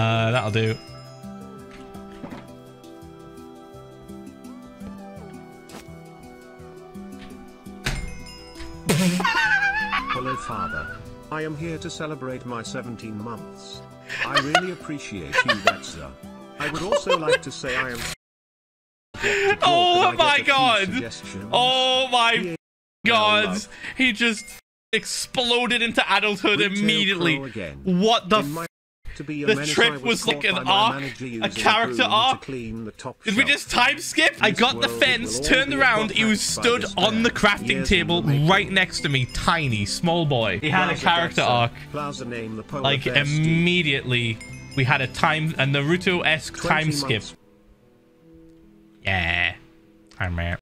Uh, that'll do. Hello, Father. I am here to celebrate my 17 months. I really appreciate you, Betsa. I would also like to say I am. Oh my a few god! Oh my god! He just exploded into adulthood immediately. again. What the my- to be a the trip I was caught like an arc, manager a using character to arc. clean the top Did we just time skip? I got the fence, turned around, he was stood on the crafting Years table right next to me, tiny, small boy. He had a character Betsa, arc. Plaza name the polar Like immediately, we had a time, a Naruto-esque time skip. months Yeah. I'm out.